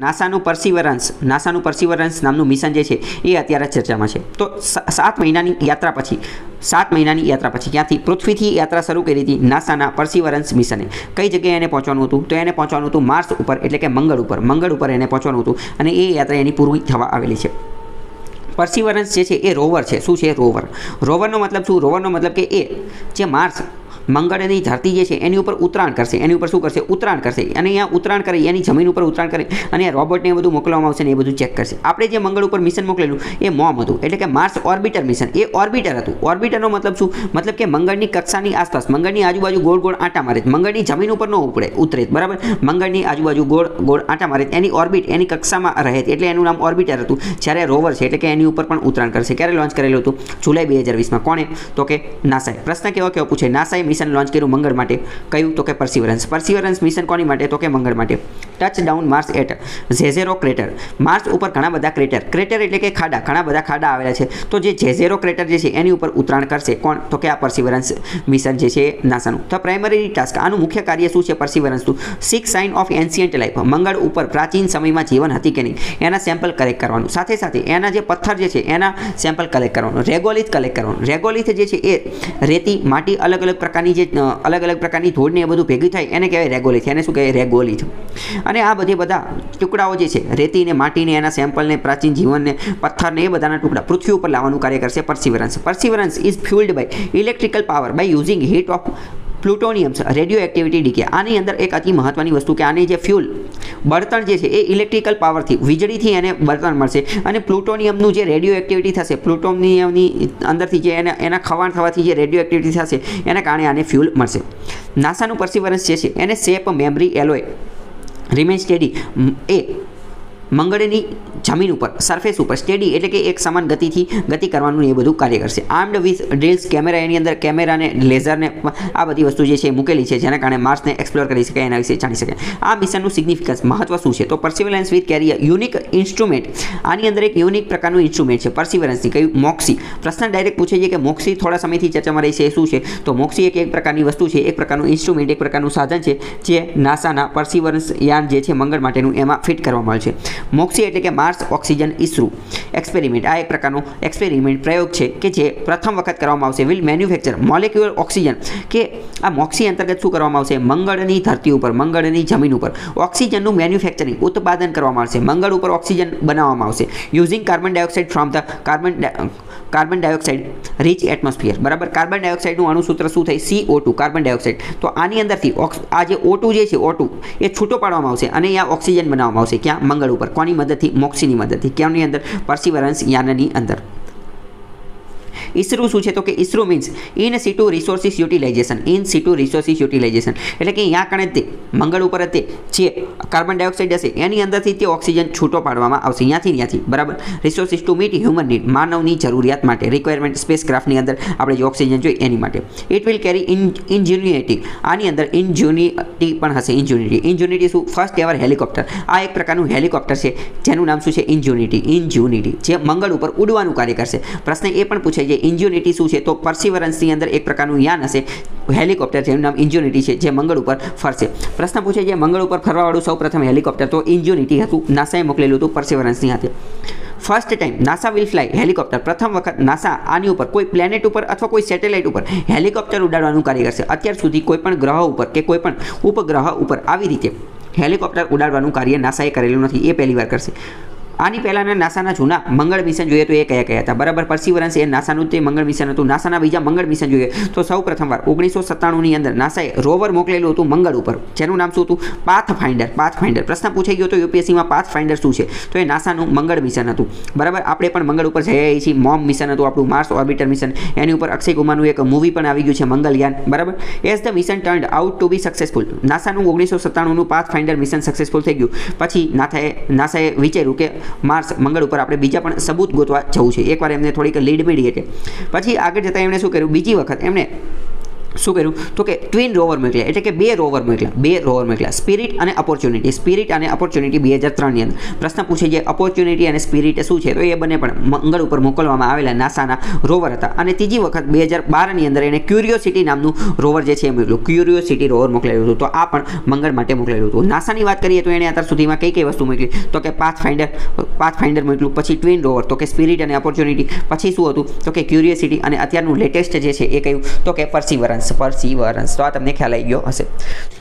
નાસાનું Perseverance નાસાનું Perseverance નામનું mission જે છે, એ અત્યારે ચર્ચામાં છે. તો સાત મહિનાની યાત્રા પછી, સાત મહિનાની યાત્રા પછી ક્યાંથી પૃથ્વીથી યાત્રા શરૂ કરી હતી નાસાના પર્સિવરન્સ મિશને કઈ જગ્યાએ એને પહોંચવાનું હતું? તો એને પહોંચવાનું હતું માર્સ ઉપર, એટલે કે મંગળ ઉપર. મંગળ ઉપર એને પહોંચવાનું હતું અને એ યાત્રા એની પૂરી થવા આવેલી છે. પર્સિવરન્સ જે છે એ રોવર છે. શું છે રોવર? રોવરનો મતલબ શું? રોવરનો મતલબ કે એ, જે માર્સ મંગળની ધરતી જે છે, એની ઉપર ઉતરાણ કરશે. એની ઉપર શું કરશે? ઉતરાણ કરશે. અને અહીંયા ઉતરાણ કરે, એની જમીન ઉપર ઉતરાણ કરે. અને રોબોટને એ બધું મોકલવામાં આવશે ને એ બધું ચેક કરશે. આપણે જે મંગળ ઉપર મિશન મોકલેલું, એ મોમ હતું. એટલે કે માર્સ ઓર્બિટર મિશન એ ઓર્બિટર હતું. ઓર્બિટરનો મતલબ શું? મતલબ કે મંગળની કક્ષાની આસપાસ, મંગળની આજુબાજુ ગોળ ગોળ આંટા મારે મંગળની જમીન ઉપર ન ઉપડે, ઉતરે બરાબર? મંગળની આજુબાજુ ગોળ ગોળ આંટા મારે એની ઓર્બિટ એની કક્ષામાં રહે એટલે એનું નામ ઓર્બિટર હતું. જ્યારે રોવર છે, એટલે કે એની ઉપર પણ ઉતરાણ કરશે. ક્યારે લોન્ચ કરેલું હતું? જુલાઈ બે હજાર વીસમાં. કોણે? તો કે નાસાએ. પ્રશ્ન કેવો કેવો પૂછે? નાસાએ મિશન લોન્ચ કર્યું મંગળ માટે. કયું તો કે પરસિવરન્સ પરસિવરન્સ મિશન કોની માટે? તો કે મંગળ માટે. Touch down Mars at Jezero crater Mars ઉપર ઘણા બધા ક્રેટર ક્રેટર એટલે કે ખાડા. ઘણા બધા ખાડા આવેલા છે. તો જે ઝેઝેરો ક્રેટર જે છે, એની ઉપર ઉતરાણ કરશે. કોણ? તો કે આ પરસિવરન્સ મિશન જે છે નાસાનું તો પ્રાઇમરી ટાસ્ક આનું મુખ્ય કાર્ય શું છે પરસિવરન્સનું six sign of ancient life મંગળ ઉપર પ્રાચીન સમયમાં જીવન હતી કે નહીં? એના સેમ્પલ કલેક્ટ કરવાનું. સાથે સાથે એના જે પથ્થર જે છે, એના સેમ્પલ કલેક્ટ કરવાનું. રેગોલિથ કલેક્ટ કરવાનું. રેગોલિથ જે છે, એ રેતી, માટી અલગ અલગ પ્રકારની જે અલગ અલગ પ્રકારની ધૂળને એ બધું ભેગી થાય, એને કહેવાય રેગોલિથ એને શું કહેવાય? રેગોલિથ અને આ બધી બધા ટુકડાઓ જે છે, રેતીને, માટીને, એના સેમ્પલને પ્રાચીન જીવનને, પથ્થરને એ બધાના ટુકડા પૃથ્વી ઉપર લાવવાનું કાર્ય કરશે Perseverance Perseverance is fueled by electrical power by using heat of plutonium radio activity decay આની અંદર એક અતિ મહત્ત્વની વસ્તુ કે આની જે ફ્યુલ બળતણ જે છે, એ ઇલેક્ટ્રિકલ પાવરથી વીજળીથી એને બળતણ મળશે. અને પ્લુટોનિયમનું જે રેડિયો એક્ટિવિટી થશે, પ્લુટોનિયમની અંદરથી જે એને, એના ખવાણ થવાથી જે રેડિયો એક્ટિવિટી થશે, એના કારણે આને ફ્યુલ મળશે. નાસાનું પર્સિવરન્સ જે છે, એને shape memory alloy remain steady એ મંગળની જમીન ઉપર સરફેસ ઉપર સ્ટેડી એટલે કે એક સમાન ગતિથી ગતિ કરવાનું એ બધું કાર્ય કરશે. આર્મ્ડ વિથ ડ્રિલ્સ કેમેરા એની અંદર કેમેરાને લેઝરને આ બધી વસ્તુ જે છે મૂકેલી છે, જેના કારણે માર્સને એક્સપ્લોર કરી શકાય, એના વિશે જાણી શકાય. આ મિશનનું સિગ્નિફિકન્સ મહત્વ શું છે? તો Perseverance with carry unique instrument આની અંદર એક યુનિક પ્રકારનું ઇન્સ્ટ્રુમેન્ટ છે પરસિવરન્સની કયું? મોક્સી પ્રશ્ન ડાયરેક્ટ પૂછે છે કે મોક્સી થોડા સમયથી ચર્ચામાં રહી છે શું છે? તો મોક્સી એક એક પ્રકારની વસ્તુ છે, એક પ્રકારનું ઇન્સ્ટ્રુમેન્ટ એક પ્રકારનું સાધન છે, જે નાસાના પરસિવરન્સ યાન જે છે, મંગળ માટેનું એમાં ફિટ કરવામાં આવે છે. મોક્સી એટલે કે માર્સ ઓક્સિજન ઇસરો એક્સપેરિમેન્ટ આ એક પ્રકારનો એક્સપેરિમેન્ટ પ્રયોગ છે કે જે પ્રથમ વખત કરવામાં આવશે. વિલ મેન્યુફેક્ચર મોલેક્યુલર ઓક્સિજન કે આ મોક્સી અંતર્ગત શું કરવામાં આવશે? મંગળની ધરતી ઉપર, મંગળની જમીન ઉપર. ઓક્સિજનનું મેન્યુફેક્ચરિંગ ઉત્પાદન કરવામાં આવશે. મંગળ ઉપર ઓક્સિજન બનાવવામાં આવશે. Using carbon dioxide from the carbon carbon dioxide rich atmosphere બરાબર? કાર્બન ડાયોક્સાઇડનું અણુસૂત્ર શું થાય C O two carbon dioxide તો આની અંદરથી આ જે ઓ ટુ જે છે ઓ ટુ એ છૂટો પાડવામાં આવશે અને અહીંયા ઓક્સિજન બનાવવામાં આવશે. ક્યાં? મંગળ ઉપર. કોની મદદથી? મોક્સીની મદદથી. કેમની અંદર? પર્સિવરન્સ યાનની અંદર. ઇસરો શું છે તો કે ISRU means in situ resources utilization in situ resources utilization એટલે કે અહીંયા કણે તે મંગળ ઉપર તે જે કાર્બન ડાયોક્સાઇડ હશે, એની અંદરથી તે ઓક્સિજન છૂટો પાડવામાં આવશે. ત્યાંથી ત્યાંથી બરાબર? Resources to meet human need માનવની જરૂરિયાત માટે રિક્વાયરમેન્ટ સ્પેસ ક્રાફ્ટની અંદર આપણે જે ઓક્સિજન જોઈએ એની માટે. It will carry in Ingenuity આની અંદર ઇન્જ્યુનિટી પણ હશે ઇન્જ્યુનિટી ઇન્જ્યુનિટી શું? ફર્સ્ટ એવર હેલિકોપ્ટર આ એક પ્રકારનું હેલિકોપ્ટર છે, જેનું નામ શું છે? ઇન્જ્યુનિટી ઇન્જ્યુનિટી જે મંગળ ઉપર ઉડવાનું કાર્ય કરશે. પ્રશ્ન એ પણ પૂછે છે ઇન્જ્યુનિટી શું છે, તો પર્સિવરન્સની અંદર એક પ્રકારનું યાન હશે. હેલિકોપ્ટર જેનું નામ ઇન્જ્યુનિટી છે, જે મંગળ ઉપર ફરશે. પ્રશ્ન પૂછે છે, મંગળ ઉપર ફરવાવાળું સૌ પ્રથમ હેલિકોપ્ટર તો ઇન્જ્યુનિટી હતું, નાસાએ મોકલેલું હતું પર્સિવરન્સની હાથે. First time NASA will fly helicopter પ્રથમ વખત નાસા આની ઉપર, કોઈ પ્લેનેટ ઉપર અથવા કોઈ સેટેલાઇટ ઉપર હેલિકોપ્ટર ઉડાડવાનું કાર્ય કરશે. અત્યાર સુધી કોઈ પણ ગ્રહ ઉપર કે કોઈપણ ઉપગ્રહ ઉપર આવી રીતે હેલિકોપ્ટર ઉડાડવાનું કાર્ય નાસાએ કરેલું નથી, એ પહેલી વાર કરશે. આની પહેલાંના નાસાના જૂના મંગળ મિશન જોઈએ તો એ કયા કયા હતા? બરાબર પર્સિવરન્સ એ નાસાનું તે મંગળ મિશન હતું, નાસાના બીજા મંગળ મિશન જોઈએ તો સૌ પ્રથમવાર ઓગણીસો સત્તાણુંની અંદર નાસાએ રોવર મોકલેલું હતું મંગળ ઉપર. જેનું નામ શું હતું? પાથ ફાઇન્ડર પાથ ફાઇન્ડર પ્રશ્ન પૂછાઈ ગયો તો યુપીએસસીમાં પાથ ફાઇન્ડર શું છે? તો એ નાસાનું મંગળ મિશન હતું. બરાબર, આપણે પણ મંગળ ઉપર જઈ છીએ. મોમ મિશન હતું આપણું માર્સ ઓર્બિટર મિશન એની ઉપર અક્ષય કુમારનું એક મૂવી પણ આવી ગયું છે, મંગલયાન. બરાબર? As the mission turned out to be successful નાસાનું ઓગણીસો સત્તાણુંનું પાથ ફાઇન્ડર મિશન સક્સેસફુલ થઈ ગયું. પછી નાથાએ, નાસાએ વિચાર્યું કે માર્સ મંગળ ઉપર આપણે બીજા પણ સબૂત ગોતવા જવું છે. એકવાર એમને થોડીક લીડ મળી એટલે પછી આગળ જતાં એમણે શું કર્યું? બીજી વખત એમણે શું કર્યું? તો કે ટ્વિન રોવર મોકલ્યા. એટલે કે બે રોવર મોકલ્યા. બે રોવર મોકલ્યા. સ્પિરિટ અને ઓપોર્ચ્યુનિટી સ્પિરિટ અને ઓપોર્ચ્યુનિટી બે હજાર ત્રણની અંદર. પ્રશ્ન પૂછે છે ઓપોર્ચ્યુનિટી અને સ્પિરિટ શું છે? તો એ બંને પણ મંગળ ઉપર મોકલવામાં આવેલા નાસાના રોવર હતા. અને ત્રીજી વખત બે હજાર બારની અંદર એને ક્યુરિયોસિટી નામનું રોવર જે છે એ મોકલ્યું. ક્યુરિયોસિટી રોવર મોકલાયું હતું. તો આ પણ મંગળ માટે મોકલાયું હતું. નાસાની વાત કરીએ તો એણે અત્યાર સુધીમાં કઈ કઈ વસ્તુ મોકલી? તો કે પાથ ફાઇન્ડર પાથ ફાઇન્ડર મોકલ્યું. પછી ટ્વિન રોવર તો કે સ્પિરિટ અને ઓપોર્ચ્યુનિટી પછી શું હતું? તો કે ક્યુરિયોસિટી અને અત્યારનું લેટેસ્ટ જે છે એ કહ્યું. તો કે પરસિવરન્સ પરસિવરન્સ તો આ તમને ખ્યાલ આવી ગયો હશે.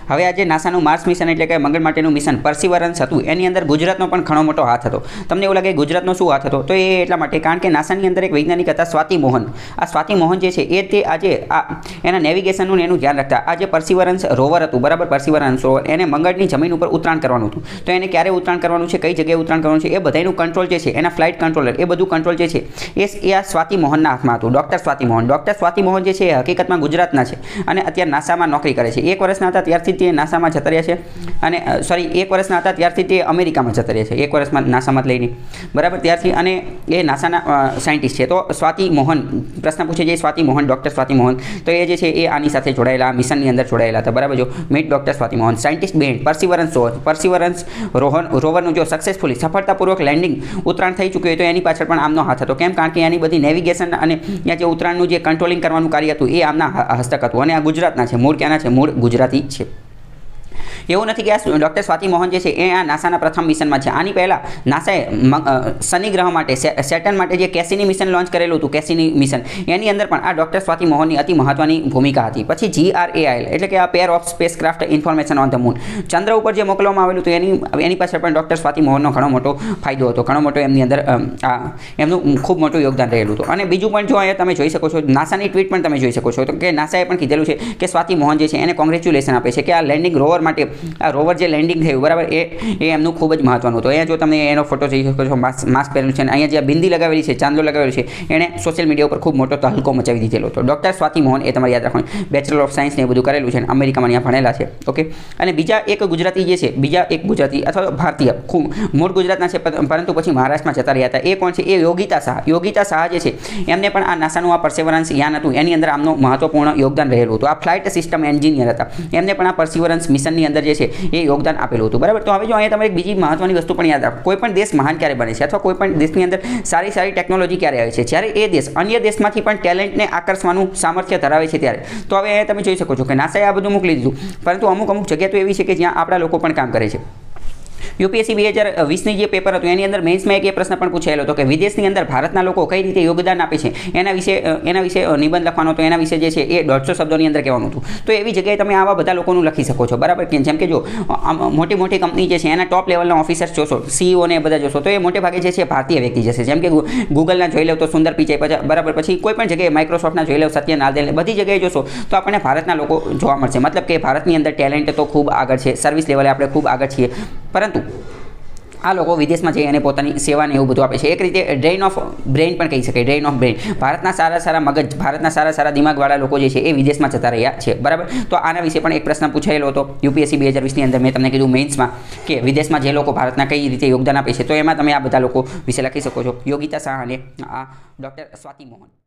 હવે આજે નાસાનું માર્સ મિશન એટલે કે મંગળ માટેનું મિશન પરસિવરન્સ હતું. એની અંદર ગુજરાતનો પણ ઘણો મોટો હાથ હતો. તમને એવું લાગે ગુજરાતનો શું હાથ હતો? તો એ એટલા માટે કારણ કે નાસાની અંદર એક વૈજ્ઞાનિક હતા સ્વાતિ મોહન. આ સ્વાતિ મોહન જે છે એ તે આજે આ એના નેવિગેશનનું એનું ધ્યાન રાખતા. આ જે પરસિવરન્સ રોવર હતું, બરાબર પરસિવરન્સ રોવર, એને મંગળની જમીન ઉપર ઉતરાણ કરવાનું હતું. તો એને ક્યારે ઉતરાણ કરવાનું છે, કઈ જગ્યાએ ઉતરાણ કરવાનું છે, એ બધાનું કંટ્રોલ જે છે, એના ફ્લાઇટ કંટ્રોલર એ બધું કંટ્રોલ જે છે, એ આ સ્વાતિ મોહનના હાથમાં હતું. ડૉક્ટર સ્વાતિ મોહન. ડૉક્ટર સ્વાતિ મોહન જે છે એ હકીકતમાં ગુજરાતના છે અને અત્યારે નાસામાં નોકરી કરે છે. એક વર્ષના હતા, ત્યારથી તે નાસામાં જતા રહ્યા છે. અને સોરી એક વર્ષના હતા ત્યારથી તે અમેરિકામાં જતા રહ્યા છે. એક વર્ષમાં નાસામાં લઈને. બરાબર, ત્યારથી અને એ નાસાના સાયન્ટિસ્ટ છે. તો સ્વાતિ મોહન, પ્રશ્ન પૂછે છે, સ્વાતિ મોહન ડૉક્ટર સ્વાતિ મોહન. તો એ જે છે, એ આની સાથે જોડાયેલા, મિશનની અંદર જોડાયેલા હતા. બરાબર જો? Meet doctor Swati Mohan. Scientist behind Perseverance Perseverance rover, રોવરનું જો સક્સેસફુલી સફળતાપૂર્વક લેન્ડિંગ ઉતરાણ થઈ ચૂક્યું હોય તો એની પાછળ પણ આમનો હાથ હતો. કેમ? કારણ કે એની બધી નેવિગેશન અને ત્યાં જે ઉતરાણનું જે કંટ્રોલિંગ કરવાનું કાર્ય હતું, એ આમના હસ્તક હતું. અને આ ગુજરાતના છે, મૂળ ક્યાંના છે? મૂળ ગુજરાતી છે. એવું નથી કે આ ડૉક્ટર સ્વાતિ મોહન જે છે એ આ નાસાના પ્રથમ મિશનમાં છે. આની પહેલાં નાસાએ શનિ ગ્રહ માટે સેટન માટે જે કેસીની મિશન લોન્ચ કરેલું હતું, કેસીની મિશન એની અંદર પણ આ ડૉક્ટર સ્વાતિ મોહનની અતિ મહત્વની ભૂમિકા હતી. પછી જી આર એ આઈલ એટલે કે આ pair of spacecraft information on the moon ચંદ્ર ઉપર જે મોકલવામાં આવેલું હતું, એની એની પાછળ પણ ડૉક્ટર સ્વાતિ મોહનનો ઘણો મોટો ફાયદો હતો. ઘણો મોટો એમની અંદર આ, એમનું ખૂબ મોટું યોગદાન રહેલું હતું. અને બીજું પણ જો અહીંયા તમે જોઈ શકો છો, નાસાની ટ્વીટ પણ તમે જોઈ શકો છો. કે નાસાએ પણ કીધેલું છે કે સ્વાતિ મોહન જે છે એને કોંગ્રેચ્યુલેશન આપે છે કે આ લેન્ડિંગ રોવર માટે આ રોવર જે લેન્ડિંગ થયું, બરાબર? એ એ એમનું ખૂબ જ મહત્વનું હતું. અહીંયા જો તમે એનો ફોટો જોઈ શકો છો માસ્ક પહેરેલું છે અને અહીંયા જે બિંદી લગાવેલી છે, ચાંદલો લગાવેલો છે, એણે સોશિયલ મીડિયા ઉપર ખૂબ મોટો તહલકો મચાવી દીધેલો હતો. ડૉક્ટર સ્વાતિ મોહન એ તમારે યાદ રાખવાનું. બેચલર ઓફ સાયન્સ ને એ બધું કરેલું છે અને અમેરિકામાં અહીંયા ભણેલા છે. ઓકે અને બીજા એક ગુજરાતી જે છે, બીજા એક ગુજરાતી અથવા ભારતીય, ખૂબ મૂળ ગુજરાતના છે પરંતુ પછી મહારાષ્ટ્રમાં જતા રહ્યા હતા. એ કોણ છે? એ યોગિતા શાહ. યોગિતા શાહ જે છે, એમને પણ આ નાસાનું આ પરસેવરન્સ યાન હતું. એની અંદર આમનું મહત્વપૂર્ણ યોગદાન રહેલું હતું. આ ફ્લાઇટ સિસ્ટમ એન્જિનિયર હતા. એમને પણ આ પરસિવરન્સ મિશનની અંદર જે છે, એ યોગદાન આપેલું હતું. બરાબર? તો હવે જો અહીંયા તમારે બીજી મહત્વની વસ્તુ પણ યાદ રાખો. કોઈ પણ દેશ મહાન ક્યારે બને છે? અથવા કોઈ પણ દેશની અંદર સારી સારી ટેકનોલોજી ક્યારે આવે છે? જ્યારે એ દેશ અન્ય દેશમાંથી પણ ટેલેન્ટને આકર્ષવાનું સામર્થ્ય ધરાવે છે ત્યારે. તો હવે અહીંયા તમે જોઈ શકો છો કે નાસાએ આ બધું મોકલી દીધું. પરંતુ અમુક અમુક જગ્યા તો એવી છે કે જ્યાં આપણા લોકો પણ કામ કરે છે. યુપીએસસી બે હજાર વીસની જે પેપર હતું, એની અંદર મેન્સમાં એક એ પ્રશ્ન પણ પૂછાયેલો હતો કે વિદેશની અંદર ભારતના લોકો કઈ રીતે યોગદાન આપે છે? એના વિશે એના વિશે નિબંધ લખવાનો હતો. એના વિશે જે છે એ દોઢસો શબ્દોની અંદર કહેવાનું હતું. તો એવી જગ્યાએ તમે આવા બધા લોકોનું લખી શકો છો. બરાબર? કે જેમ કે જો મોટી મોટી કંપની જે છે, એના ટોપ લેવલના ઓફિસર્સ જોશો સીઈઓ ને બધા જોશો, તો એ મોટે ભાગે જે છે ભારતીય વ્યક્તિ જશે. જેમ કે ગૂગલના જોઈ લો તો સુંદર પિચાઈ બરાબર, પછી કોઈ પણ જગ્યાએ માઇક્રોસોફ્ટના જોઈ લો સત્ય નાદેલ બધી જગ્યાએ જોશો, તો આપણને ભારતના લોકો જોવા મળશે. મતલબ કે ભારતની અંદર ટેલેન્ટ તો ખૂબ આગળ છે સર્વિસ લેવલે આપણે ખૂબ આગળ છીએ. પરંતુ આ લોકો વિદેશમાં જઈ અને પોતાની સેવાને એવું બધું આપે છે. એક રીતે ડ્રેઇન ઓફ બ્રેઇન પણ કહી શકાય ડ્રેઇન ઓફ બ્રેઇન ભારતના સારા સારા મગજ, ભારતના સારા સારા દિમાગવાળા લોકો જે છે એ વિદેશમાં જતા રહ્યા છે. બરાબર? તો આના વિશે પણ એક પ્રશ્ન પૂછાયેલો હતો યુપીએસસી બે હજાર વીસની અંદર. મેં તમને કીધું મેન્સમાં કે વિદેશમાં જે લોકો ભારતના કઈ રીતે યોગદાન આપે છે. તો એમાં તમે આ બધા લોકો વિશે લખી શકો છો. યોગિતા શાહ અને આ ડૉક્ટર સ્વાતિ મોહન.